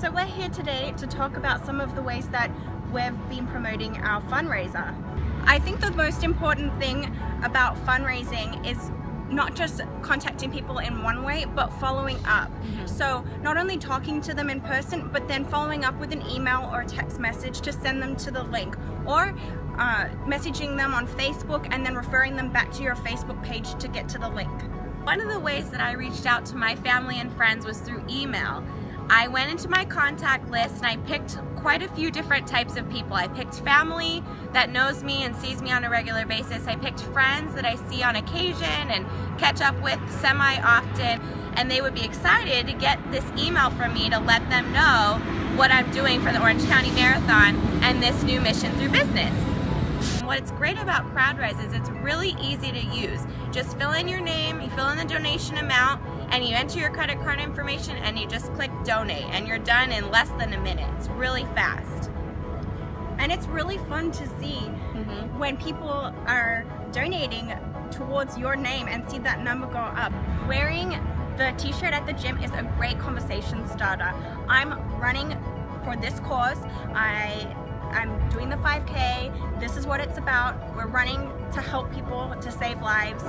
So we're here today to talk about some of the ways that we've been promoting our fundraiser. I think the most important thing about fundraising is not just contacting people in one way, but following up. Mm-hmm. So not only talking to them in person, but then following up with an email or a text message to send them to the link, or uh, messaging them on Facebook and then referring them back to your Facebook page to get to the link. One of the ways that I reached out to my family and friends was through email. I went into my contact list and I picked quite a few different types of people. I picked family that knows me and sees me on a regular basis. I picked friends that I see on occasion and catch up with semi-often and they would be excited to get this email from me to let them know what I'm doing for the Orange County Marathon and this new mission through business. What's great about CrowdRise is it's really easy to use. Just fill in your name, you fill in the donation amount, and you enter your credit card information and you just click donate and you're done in less than a minute. It's really fast. And it's really fun to see mm -hmm. when people are donating towards your name and see that number go up. Wearing the t-shirt at the gym is a great conversation starter. I'm running for this cause. I I'm doing the 5K. This is what it's about. We're running to help people to save lives.